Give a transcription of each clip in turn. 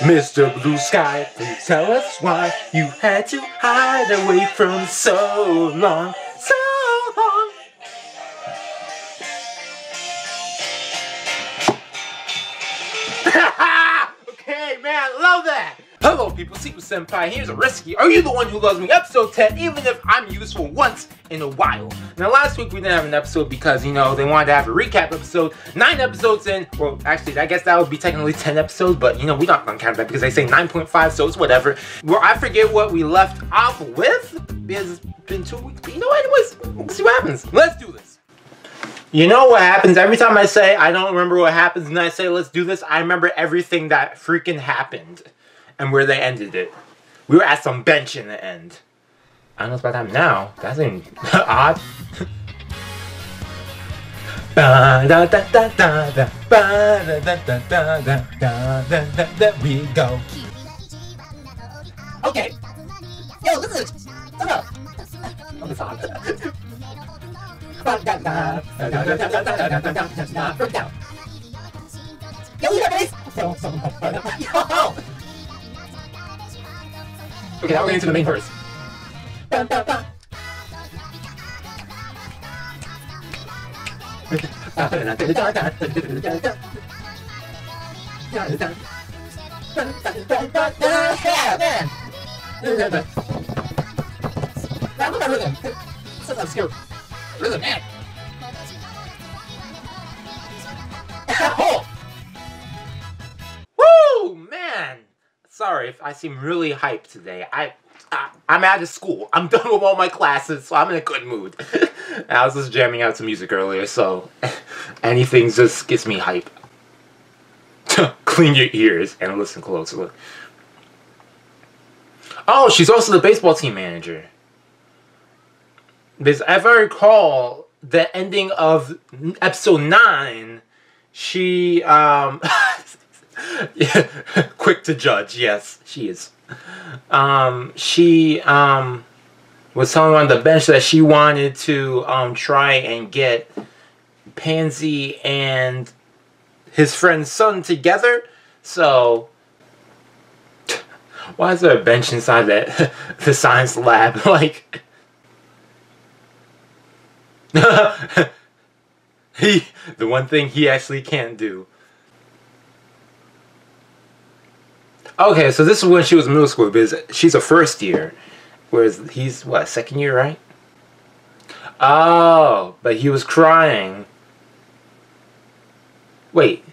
Mr. Blue Sky, please tell us why you had to hide away from so long, so long. okay, man, love that. People. Seku Senpai. Here's Oresuki. Are you the one who loves me? Episode 10. Even if I'm useful once in a while. Now, last week we didn't have an episode because you know they wanted to have a recap episode. Nine episodes in. Well, actually, I guess that would be technically 10 episodes, but you know we're not gonna count that because they say 9.5, so it's whatever. Well, I forget what we left off with it's been two weeks. But you know, anyways, we'll see what happens. Let's do this. You know what happens every time I say I don't remember what happens and I say let's do this, I remember everything that freaking happened and where they ended it. We were at some bench in the end. I don't know about that now. That seems odd. we go. Okay. Yo, listen. Shut up. I'm the song. Yo, you know this? Yo, Okay, now we're getting to the main verse. Ba, ba. Now look at rhythm. Such obscure rhythm, man. Sorry if I seem really hyped today. I, I I'm out of school. I'm done with all my classes, so I'm in a good mood. I was just jamming out some music earlier, so anything just gets me hype. Clean your ears and listen closely. Oh, she's also the baseball team manager. Because if I recall, the ending of episode 9, she, um... quick to judge, yes, she is. Um, she, um, was telling on the bench that she wanted to, um, try and get Pansy and his friend's son together, so... Why is there a bench inside that the science lab? Like... he, the one thing he actually can't do. Okay, so this is when she was middle school because she's a first year, whereas he's what second year, right? Oh, but he was crying. Wait,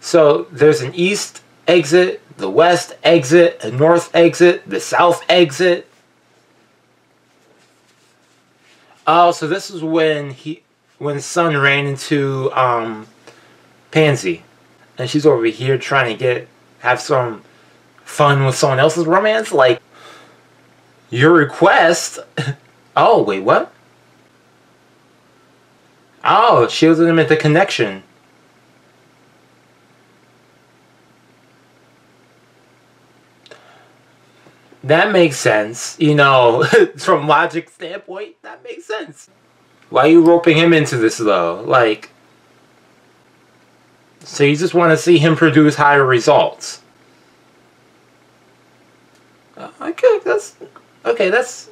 so there's an east exit, the west exit, a north exit, the south exit. Oh, so this is when he, when Sun ran into um, Pansy, and she's over here trying to get have some fun with someone else's romance? Like, your request? oh, wait, what? Oh, she was him at the connection. That makes sense. You know, from logic standpoint, that makes sense. Why are you roping him into this, though? Like, so you just want to see him produce higher results. Okay, that's okay. That's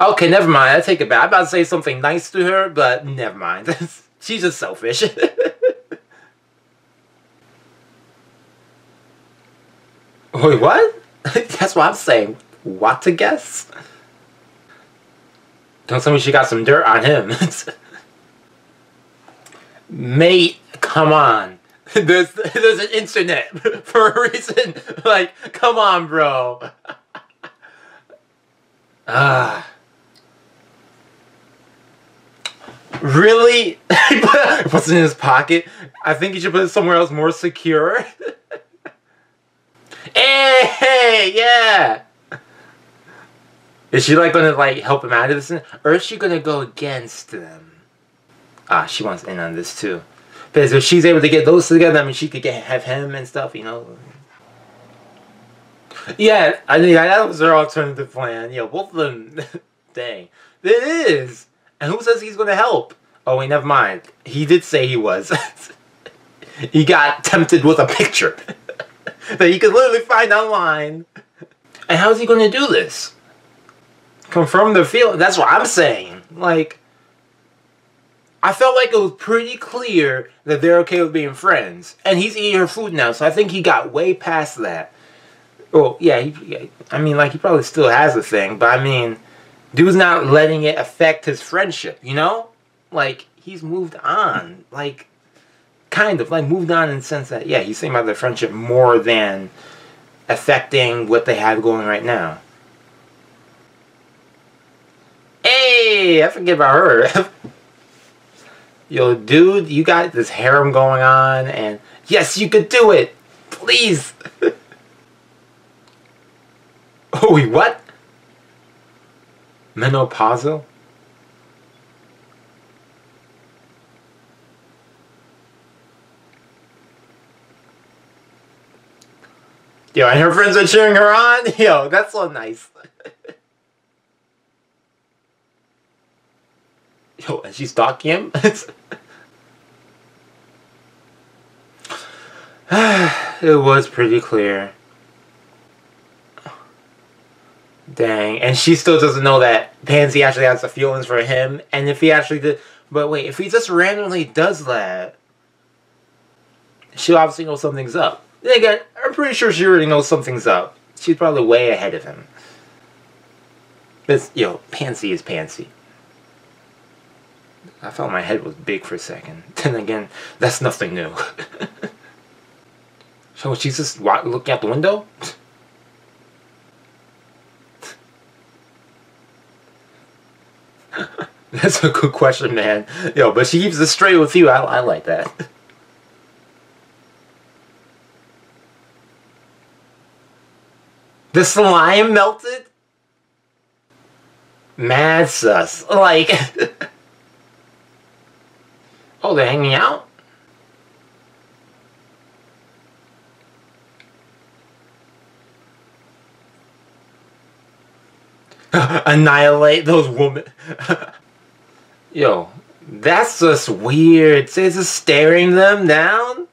okay. Never mind. I take it back. I'm about to say something nice to her, but never mind. She's just selfish. Wait, what? That's what I'm saying. What to guess? Don't tell me she got some dirt on him. Mate, come on. There's there's an internet for a reason. Like, come on, bro. Ah. Really? It in his pocket? I think he should put it somewhere else more secure. hey, hey, yeah. Is she like gonna like help him out of this, or is she gonna go against them? Ah, she wants in on this too. Because if she's able to get those together, I mean, she could get have him and stuff, you know. Yeah, I think that was their alternative plan. Yeah, both of them. Dang, it is. And who says he's going to help? Oh wait, never mind. He did say he was. he got tempted with a picture. that you can literally find online. And how's he going to do this? Confirm the feeling. That's what I'm saying. Like, I felt like it was pretty clear that they're okay with being friends. And he's eating her food now, so I think he got way past that. Well, yeah, he, I mean, like, he probably still has a thing, but I mean, dude's not letting it affect his friendship, you know? Like, he's moved on. Like, kind of, like, moved on in the sense that, yeah, he's thinking about their friendship more than affecting what they have going right now. Hey, I forget about her. Yo, dude, you got this harem going on, and yes, you could do it. Please. oh, wait, what? Menopausal? Yo, and her friends are cheering her on? Yo, that's so nice. Yo, and she's stalking him? it was pretty clear. Dang. And she still doesn't know that Pansy actually has the feelings for him. And if he actually did... But wait, if he just randomly does that... She'll obviously know something's up. Then again, I'm pretty sure she already knows something's up. She's probably way ahead of him. But, yo, Pansy is Pansy. I felt my head was big for a second. Then again, that's nothing new. so she's just looking out the window? that's a good question, man. Yo, but she keeps it straight with you. I, I like that. The slime melted? Mad sus. Like... oh, they're hanging out? Annihilate those women. Yo, that's just weird. It's just staring them down?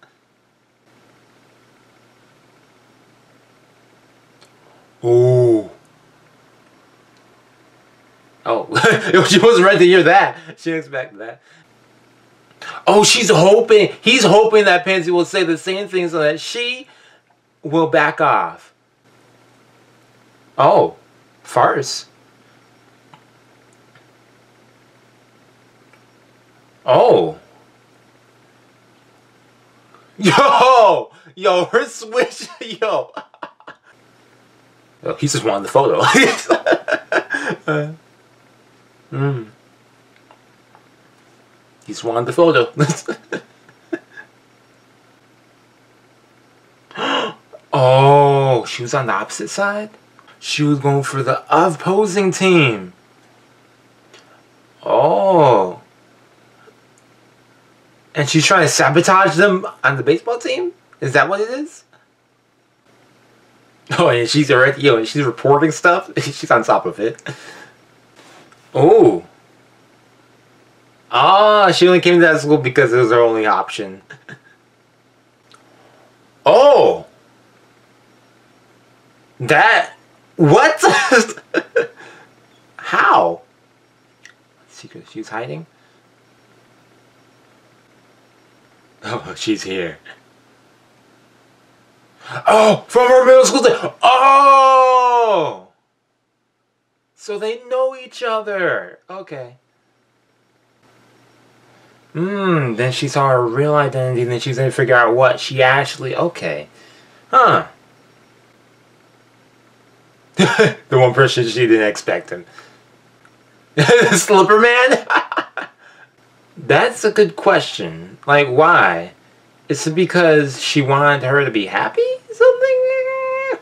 Ooh. Oh, she wasn't ready to hear that. She expected that. Oh, she's hoping, he's hoping that Pansy will say the same thing so that she will back off. Oh, farce. Oh. Yo! Yo, her switch, yo. Oh, he just wanted the photo. uh. He just wanted the photo. oh, she was on the opposite side? She was going for the opposing team. Oh. And she's trying to sabotage them on the baseball team? Is that what it is? Oh, and she's already, yo, she's reporting stuff. she's on top of it. Oh. Ah, she only came to that school because it was her only option. oh. That. What? How? Secret she's hiding? Oh, she's here. Oh, from her middle school day. Oh! So they know each other. Okay. Hmm, then she saw her real identity and then she's gonna figure out what she actually, okay. Huh. the one person she didn't expect him. Slipper Man? That's a good question. Like, why? Is it because she wanted her to be happy? Something?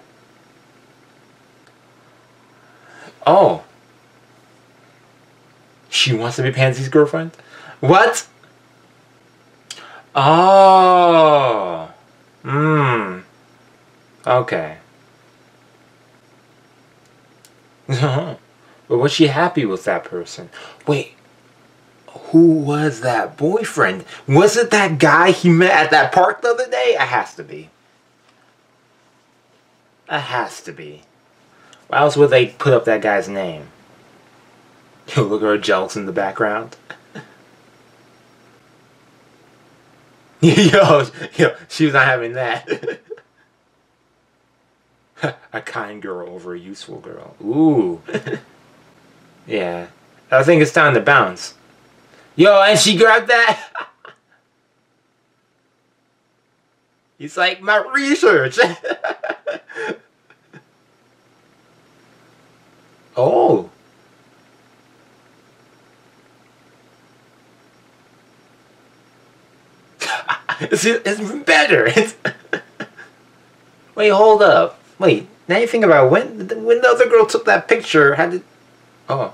Oh. She wants to be Pansy's girlfriend? What? Oh. Hmm. Okay. but was she happy with that person? Wait, who was that boyfriend? Was it that guy he met at that park the other day? It has to be. That has to be. Why else would they put up that guy's name? You look at her jealous in the background. yo, yo, she was not having that. a kind girl over a useful girl. Ooh. yeah. I think it's time to bounce. Yo, and she grabbed that. He's like, my research. oh. It's, it's better. It's Wait, hold up. Wait, now you think about when when the other girl took that picture, how did Oh.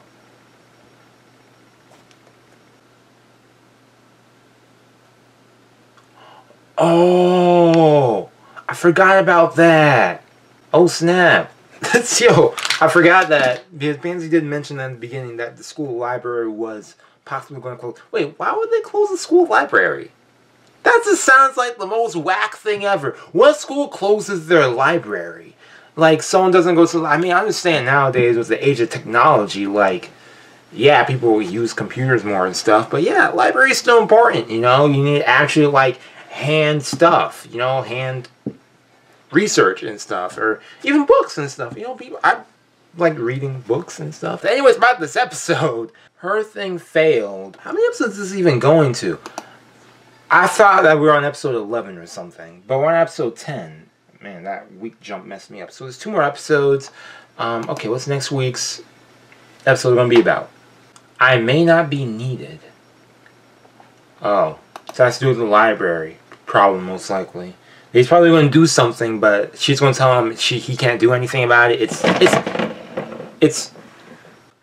Oh, I forgot about that. Oh snap. That's yo, I forgot that because Pansy did mention in the beginning that the school library was possibly going to close. Wait, why would they close the school library? That just sounds like the most whack thing ever. What school closes their library? Like someone doesn't go to. I mean, I understand nowadays with the age of technology, like yeah, people use computers more and stuff, but yeah, library is still important. You know, you need actually like hand stuff. You know, hand research and stuff, or even books and stuff. You know, people I like reading books and stuff. Anyways, about this episode, her thing failed. How many episodes is this even going to? I thought that we were on episode 11 or something, but we're on episode 10. Man, that week jump messed me up. So there's two more episodes. Um, okay, what's next week's episode going to be about? I may not be needed. Oh, so that's to do with the library problem, most likely. He's probably going to do something, but she's going to tell him she he can't do anything about it. It's it's it's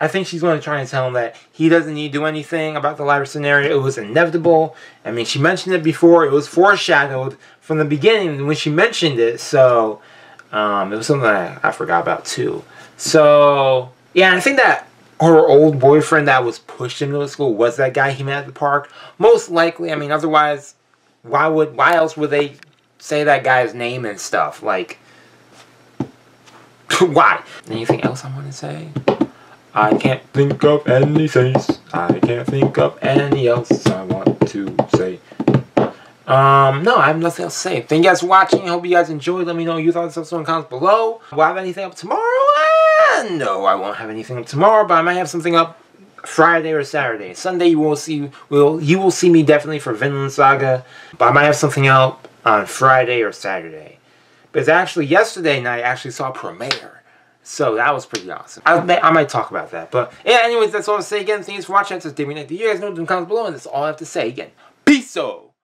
I think she's going to try and tell him that he doesn't need to do anything about the library scenario. It was inevitable. I mean, she mentioned it before. It was foreshadowed from the beginning when she mentioned it. So, um, it was something I, I forgot about too. So, yeah, I think that her old boyfriend that was pushed him to the school was that guy he met at the park. Most likely. I mean, otherwise, why would why else would they say that guy's name and stuff? Like, why? Anything else I want to say? I can't think of anything. I can't think of any else I want to say. Um, no, I have nothing else to say. Thank you guys for watching. I hope you guys enjoyed. Let me know you thought this episode in the comments below. Will I have anything up tomorrow? Uh, no, I won't have anything up tomorrow, but I might have something up Friday or Saturday. Sunday you will see will you will see me definitely for Vinland Saga, but I might have something out on Friday or Saturday. Because actually yesterday night I actually saw Premiere. So that was pretty awesome. I, I might talk about that. But yeah, anyways, that's all I have to say again. Thanks for watching. That's just Damien. You guys know in the comments below, and that's all I have to say again. Peace out.